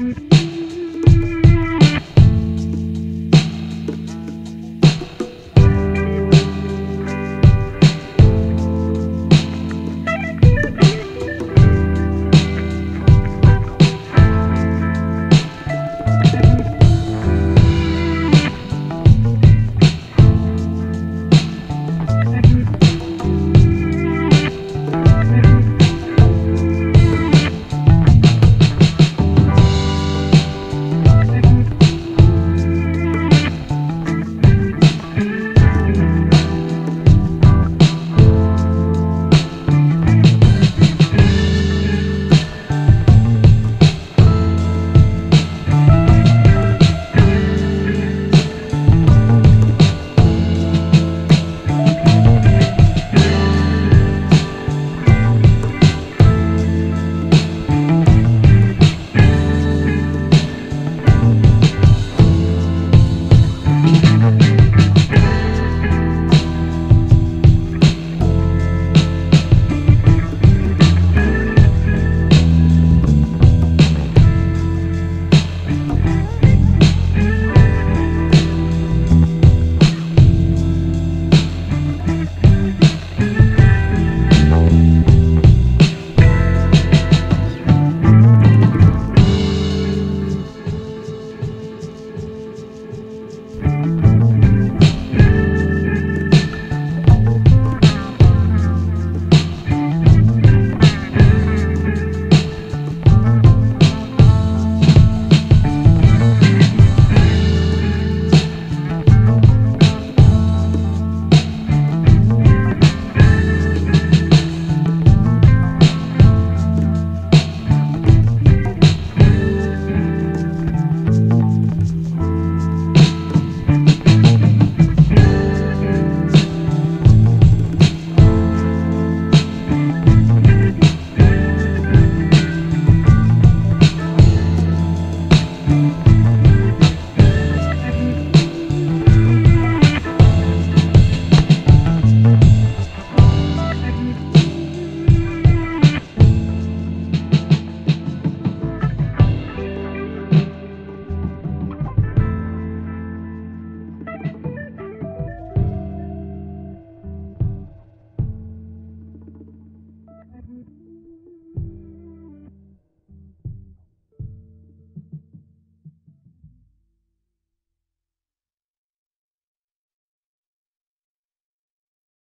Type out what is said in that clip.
Mm-hmm.